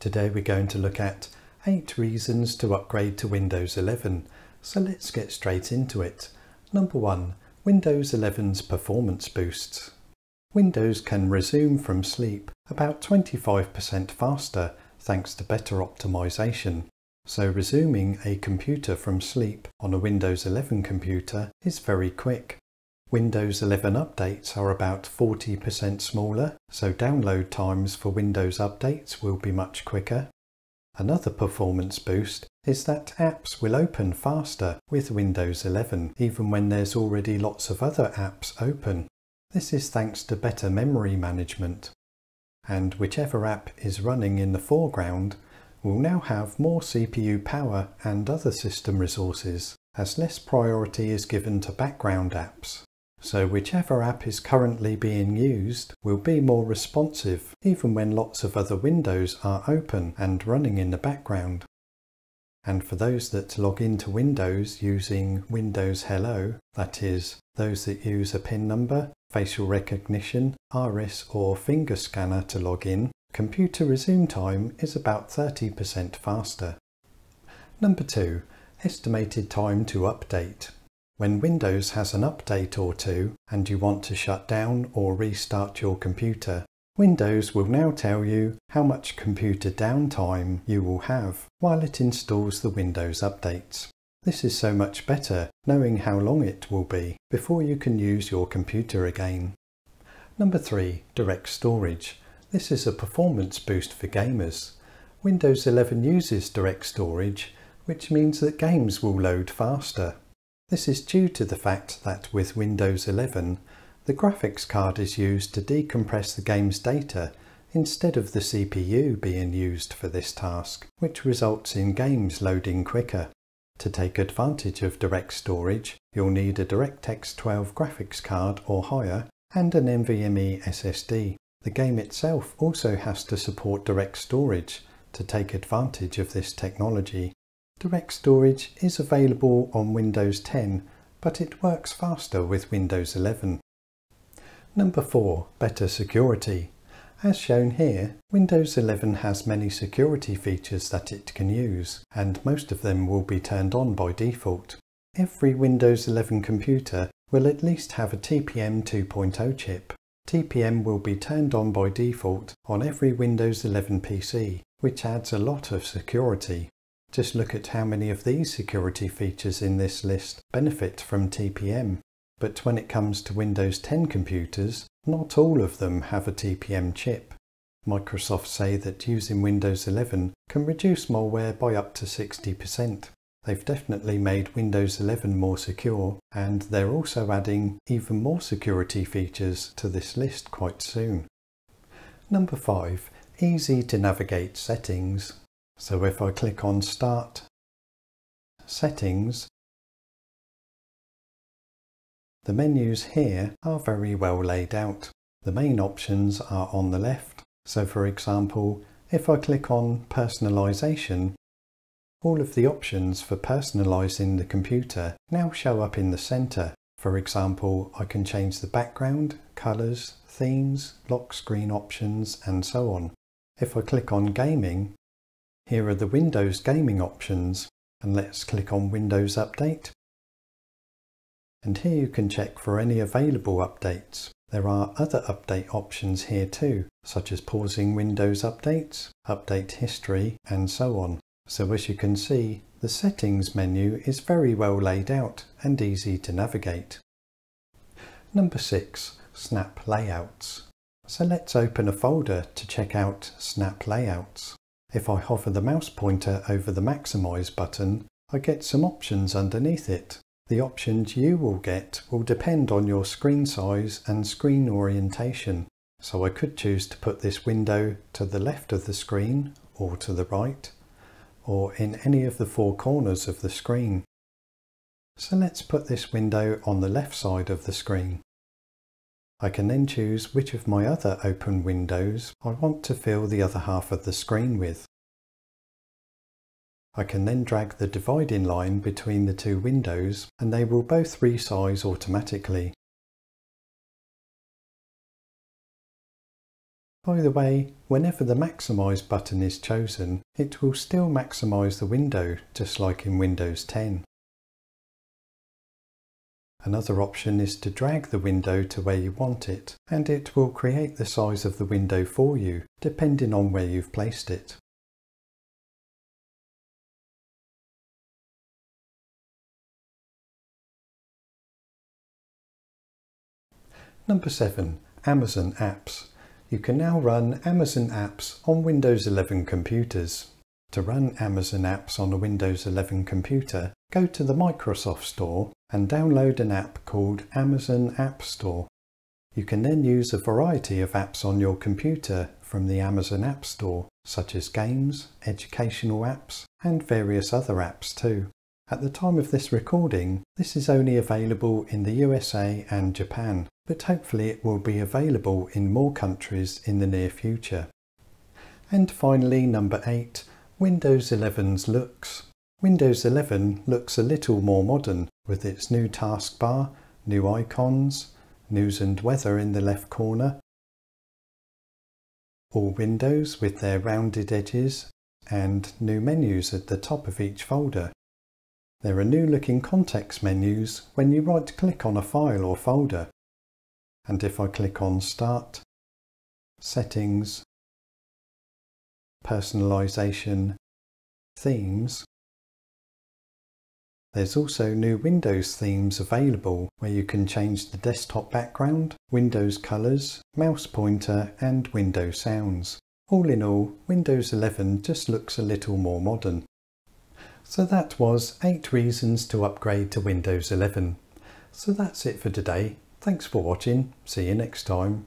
Today we're going to look at 8 reasons to upgrade to Windows 11. So let's get straight into it. Number 1. Windows 11's performance boosts. Windows can resume from sleep about 25% faster thanks to better optimization. So resuming a computer from sleep on a Windows 11 computer is very quick. Windows 11 updates are about 40% smaller, so download times for Windows updates will be much quicker. Another performance boost is that apps will open faster with Windows 11 even when there's already lots of other apps open. This is thanks to better memory management. And whichever app is running in the foreground will now have more CPU power and other system resources as less priority is given to background apps. So whichever app is currently being used will be more responsive even when lots of other windows are open and running in the background. And for those that log into Windows using Windows Hello, that is, those that use a PIN number, facial recognition, iris or finger scanner to log in, computer resume time is about 30% faster. Number 2. Estimated time to update. When Windows has an update or two and you want to shut down or restart your computer, Windows will now tell you how much computer downtime you will have while it installs the Windows updates. This is so much better knowing how long it will be before you can use your computer again. Number 3. Direct Storage. This is a performance boost for gamers. Windows 11 uses direct storage, which means that games will load faster. This is due to the fact that with Windows 11, the graphics card is used to decompress the game's data instead of the CPU being used for this task, which results in games loading quicker. To take advantage of direct storage, you'll need a DirectX 12 graphics card or higher and an NVMe SSD. The game itself also has to support direct storage to take advantage of this technology. Direct Storage is available on Windows 10, but it works faster with Windows 11. Number 4. Better security. As shown here, Windows 11 has many security features that it can use, and most of them will be turned on by default. Every Windows 11 computer will at least have a TPM 2.0 chip. TPM will be turned on by default on every Windows 11 PC, which adds a lot of security. Just look at how many of these security features in this list benefit from TPM. But when it comes to Windows 10 computers, not all of them have a TPM chip. Microsoft say that using Windows 11 can reduce malware by up to 60%. They've definitely made Windows 11 more secure and they're also adding even more security features to this list quite soon. Number 5. Easy to navigate settings. So if I click on Start, Settings, the menus here are very well laid out. The main options are on the left. So for example, if I click on Personalization, all of the options for personalizing the computer now show up in the center. For example, I can change the background, colors, themes, lock screen options, and so on. If I click on Gaming, here are the Windows gaming options and let's click on Windows Update. And here you can check for any available updates. There are other update options here too, such as pausing Windows updates, update history and so on. So as you can see, the settings menu is very well laid out and easy to navigate. Number 6. Snap Layouts. So let's open a folder to check out Snap Layouts. If I hover the mouse pointer over the Maximize button, I get some options underneath it. The options you will get will depend on your screen size and screen orientation. So I could choose to put this window to the left of the screen or to the right or in any of the four corners of the screen. So let's put this window on the left side of the screen. I can then choose which of my other open windows I want to fill the other half of the screen with. I can then drag the dividing line between the two windows and they will both resize automatically. By the way, whenever the Maximise button is chosen, it will still maximise the window, just like in Windows 10. Another option is to drag the window to where you want it, and it will create the size of the window for you, depending on where you've placed it. Number 7. Amazon Apps. You can now run Amazon Apps on Windows 11 computers. To run Amazon Apps on a Windows 11 computer, go to the Microsoft Store and download an app called Amazon App Store. You can then use a variety of apps on your computer from the Amazon App Store, such as games, educational apps, and various other apps too. At the time of this recording, this is only available in the USA and Japan, but hopefully it will be available in more countries in the near future. And finally, number 8, Windows 11's looks. Windows 11 looks a little more modern with its new taskbar, new icons, news and weather in the left corner, all windows with their rounded edges and new menus at the top of each folder. There are new looking context menus when you right click on a file or folder and if I click on Start, Settings, Personalization, Themes, there's also new Windows themes available where you can change the desktop background, Windows colours, mouse pointer and window sounds. All in all, Windows 11 just looks a little more modern. So that was 8 reasons to upgrade to Windows 11. So that's it for today. Thanks for watching. See you next time.